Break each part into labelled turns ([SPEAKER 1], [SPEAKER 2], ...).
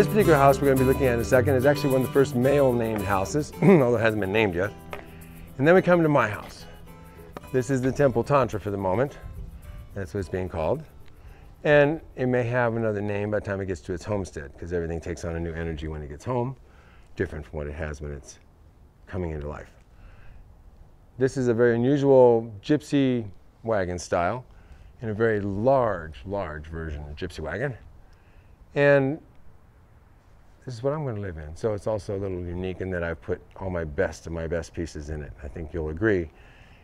[SPEAKER 1] This particular house we're going to be looking at in a second is actually one of the first male named houses, although it hasn't been named yet. And then we come to my house. This is the Temple Tantra for the moment. That's what it's being called. And it may have another name by the time it gets to its homestead, because everything takes on a new energy when it gets home, different from what it has when it's coming into life. This is a very unusual gypsy wagon style in a very large, large version of gypsy wagon. And this is what I'm going to live in. So it's also a little unique in that I've put all my best of my best pieces in it. I think you'll agree.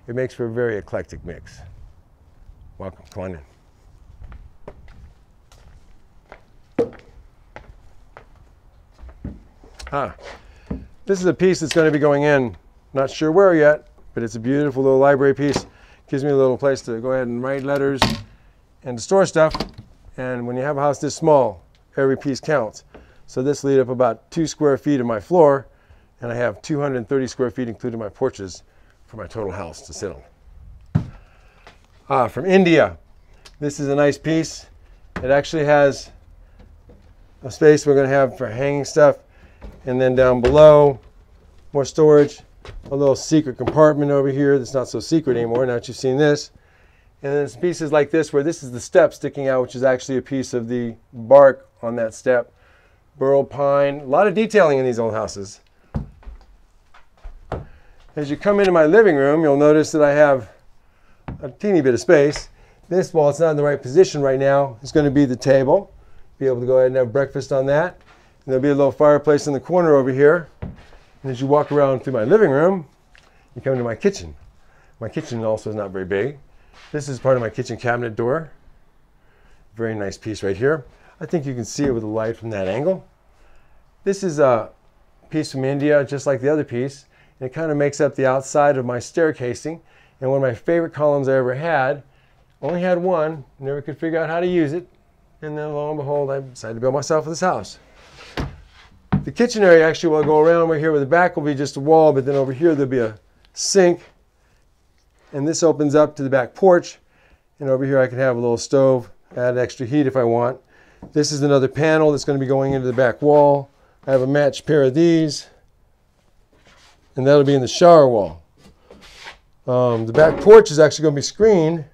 [SPEAKER 1] It makes for a very eclectic mix. Welcome, come on in. Ah, this is a piece that's going to be going in, not sure where yet, but it's a beautiful little library piece. Gives me a little place to go ahead and write letters and to store stuff. And when you have a house this small, every piece counts. So this lead up about two square feet of my floor, and I have 230 square feet, including my porches, for my total house to sit on. Ah, from India. This is a nice piece. It actually has a space we're going to have for hanging stuff, and then down below, more storage, a little secret compartment over here that's not so secret anymore now that you've seen this. And then pieces like this where this is the step sticking out, which is actually a piece of the bark on that step burl pine, a lot of detailing in these old houses. As you come into my living room, you'll notice that I have a teeny bit of space. This, while it's not in the right position right now, is going to be the table. Be able to go ahead and have breakfast on that. And there'll be a little fireplace in the corner over here. And as you walk around through my living room, you come to my kitchen. My kitchen also is not very big. This is part of my kitchen cabinet door. Very nice piece right here. I think you can see it with the light from that angle. This is a piece from India, just like the other piece. And it kind of makes up the outside of my stair casing. And one of my favorite columns I ever had, only had one, never could figure out how to use it. And then lo and behold, I decided to build myself this house. The kitchen area actually will go around over here where the back will be just a wall, but then over here there'll be a sink. And this opens up to the back porch. And over here I can have a little stove, add extra heat if I want. This is another panel that's going to be going into the back wall. I have a matched pair of these. And that'll be in the shower wall. Um, the back porch is actually going to be screened.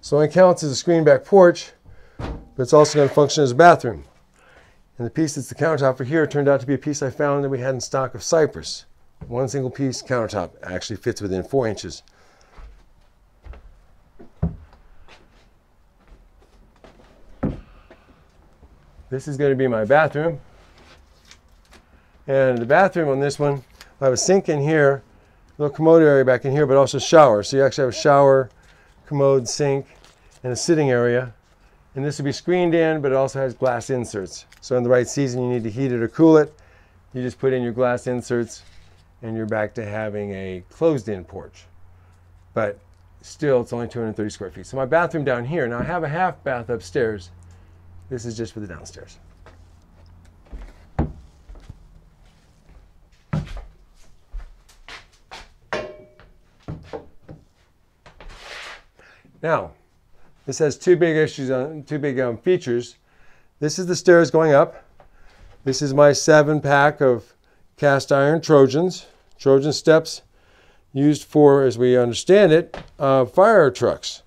[SPEAKER 1] So it counts as a screen back porch, but it's also going to function as a bathroom. And the piece that's the countertop for here turned out to be a piece I found that we had in stock of cypress. One single piece countertop actually fits within four inches. This is going to be my bathroom. And the bathroom on this one, I have a sink in here, a little commode area back in here, but also shower. So you actually have a shower, commode, sink, and a sitting area. And this will be screened in, but it also has glass inserts. So in the right season, you need to heat it or cool it. You just put in your glass inserts and you're back to having a closed in porch. But still, it's only 230 square feet. So my bathroom down here, now I have a half bath upstairs this is just for the downstairs. Now, this has two big issues on two big um, features. This is the stairs going up. This is my seven pack of cast iron Trojans, Trojan steps used for, as we understand it, uh, fire trucks.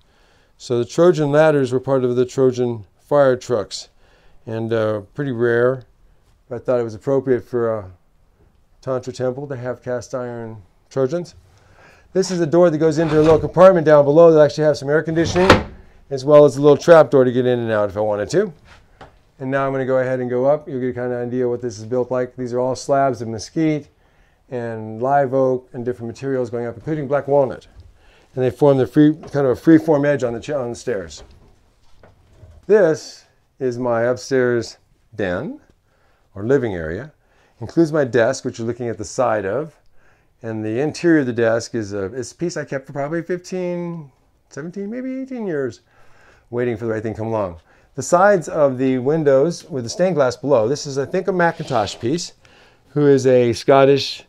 [SPEAKER 1] So the Trojan ladders were part of the Trojan fire trucks and uh, pretty rare. I thought it was appropriate for a Tantra temple to have cast iron Trojans. This is a door that goes into a little compartment down below that actually has some air conditioning, as well as a little trap door to get in and out if I wanted to. And now I'm going to go ahead and go up. You'll get a kind of idea what this is built like. These are all slabs of mesquite and live oak and different materials going up, including black walnut. And they form the free, kind of a free-form edge on the, on the stairs. This is my upstairs den or living area. Includes my desk, which you're looking at the side of. And the interior of the desk is a, a piece I kept for probably 15, 17, maybe 18 years, waiting for the right thing to come along. The sides of the windows with the stained glass below, this is, I think, a Mackintosh piece, who is a Scottish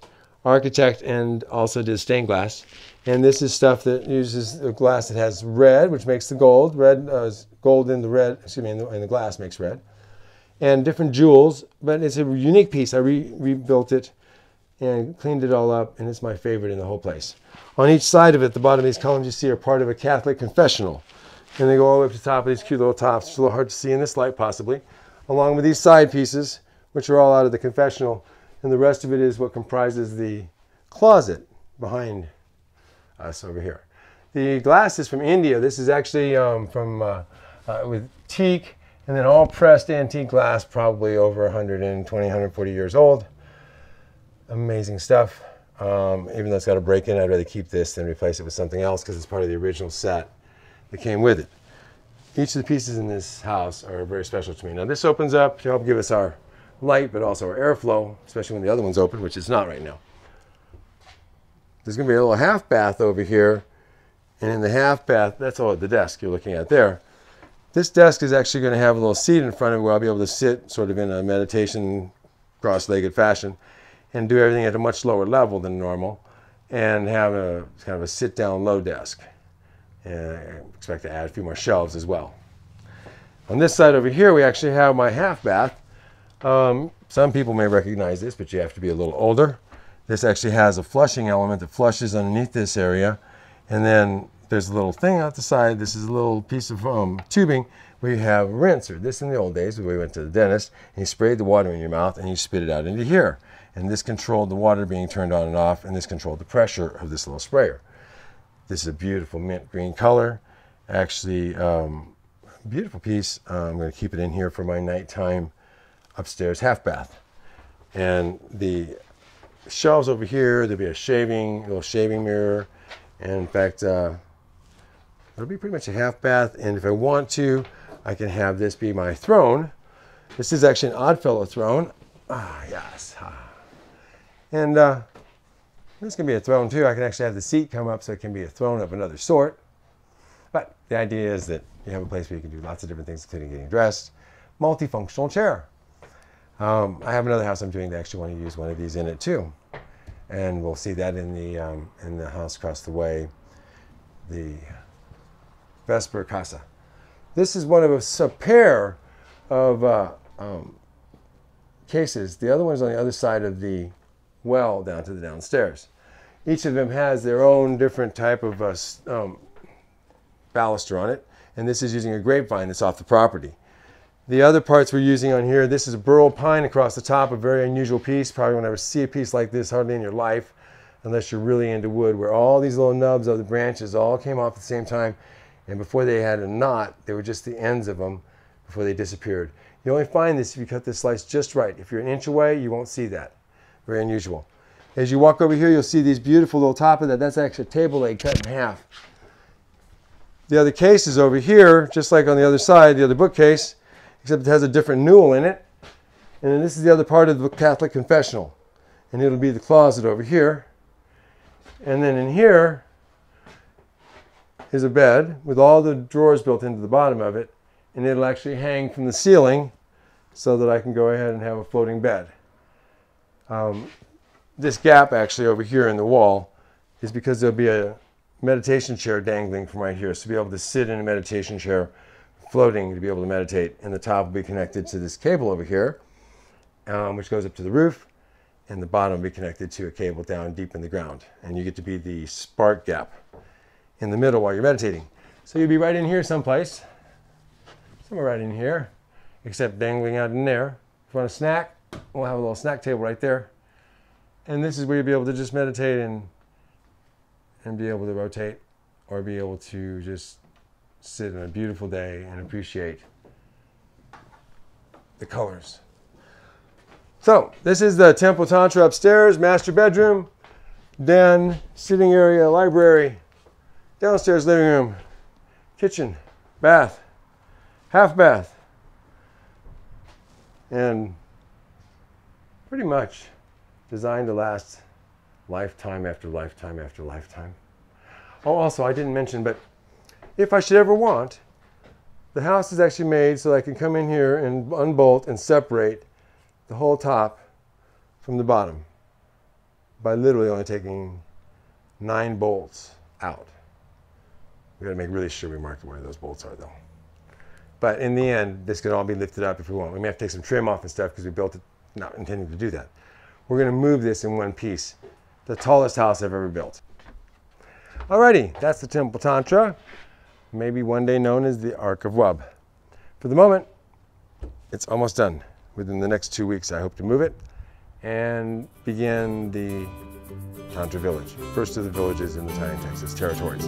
[SPEAKER 1] architect and also did stained glass. And this is stuff that uses a glass that has red, which makes the gold. Red uh, gold in the red, excuse me, in the, in the glass makes red. and different jewels, but it's a unique piece. I re- rebuilt it and cleaned it all up, and it's my favorite in the whole place. On each side of it, the bottom of these columns you see are part of a Catholic confessional. And they go all the way up to the top of these cute little tops. It's a little hard to see in this light, possibly. Along with these side pieces, which are all out of the confessional. And the rest of it is what comprises the closet behind us over here. The glass is from India. This is actually um, from uh, uh, with teak and then all pressed antique glass, probably over 120, 140 years old. Amazing stuff. Um, even though it's got a break in, I'd rather keep this than replace it with something else because it's part of the original set that came with it. Each of the pieces in this house are very special to me. Now this opens up to help give us our light, but also our airflow, especially when the other one's open, which it's not right now. There's going to be a little half bath over here, and in the half bath, that's all the desk you're looking at there. This desk is actually going to have a little seat in front of it where I'll be able to sit sort of in a meditation cross-legged fashion and do everything at a much lower level than normal and have a kind of a sit-down low desk. And I expect to add a few more shelves as well. On this side over here, we actually have my half bath. Um, some people may recognize this, but you have to be a little older. This actually has a flushing element that flushes underneath this area. And then there's a little thing out the side. This is a little piece of um, tubing where you have a rinser. This in the old days, we went to the dentist, and you sprayed the water in your mouth and you spit it out into here. And this controlled the water being turned on and off, and this controlled the pressure of this little sprayer. This is a beautiful mint green color. Actually, um, beautiful piece. Uh, I'm going to keep it in here for my nighttime upstairs half bath. And the shelves over here, there'll be a shaving, little shaving mirror. And in fact, uh, it'll be pretty much a half bath. And if I want to, I can have this be my throne. This is actually an Oddfellow throne. Ah, yes. Ah. And uh, this can be a throne too. I can actually have the seat come up so it can be a throne of another sort. But the idea is that you have a place where you can do lots of different things, including getting dressed. Multifunctional chair. Um, I have another house I'm doing that actually want to use one of these in it too. And we'll see that in the, um, in the house across the way, the Vesper Casa. This is one of a, a pair of uh, um, cases. The other one is on the other side of the well down to the downstairs. Each of them has their own different type of uh, um, baluster on it, and this is using a grapevine that's off the property. The other parts we're using on here, this is a burl pine across the top, a very unusual piece. Probably won't ever see a piece like this hardly in your life, unless you're really into wood, where all these little nubs of the branches all came off at the same time, and before they had a knot, they were just the ends of them before they disappeared. You only find this if you cut this slice just right. If you're an inch away, you won't see that. Very unusual. As you walk over here, you'll see these beautiful little top of that. That's actually a table leg cut in half. The other case is over here, just like on the other side, the other bookcase, except it has a different newel in it. And then this is the other part of the Catholic confessional. And it'll be the closet over here. And then in here is a bed with all the drawers built into the bottom of it. And it'll actually hang from the ceiling so that I can go ahead and have a floating bed. Um, this gap actually over here in the wall is because there'll be a meditation chair dangling from right here. So be able to sit in a meditation chair floating to be able to meditate. And the top will be connected to this cable over here, um, which goes up to the roof. And the bottom will be connected to a cable down deep in the ground. And you get to be the spark gap in the middle while you're meditating. So you'll be right in here someplace. Somewhere right in here, except dangling out in there. If you want a snack, we'll have a little snack table right there. And this is where you'll be able to just meditate and and be able to rotate or be able to just sit on a beautiful day and appreciate the colors. So this is the Temple Tantra upstairs, master bedroom, den, sitting area, library, downstairs living room, kitchen, bath, half bath, and pretty much designed to last lifetime after lifetime after lifetime. Oh, also, I didn't mention, but if I should ever want, the house is actually made so that I can come in here and unbolt and separate the whole top from the bottom by literally only taking nine bolts out. We got to make really sure we mark where those bolts are, though. But in the end, this can all be lifted up if we want. We may have to take some trim off and stuff because we built it not intending to do that. We're going to move this in one piece. The tallest house I've ever built. Alrighty, that's the Temple Tantra, maybe one day known as the Ark of Wub. For the moment, it's almost done. Within the next two weeks, I hope to move it and begin the Tantra Village, first of the villages in the Tiny, Texas territories.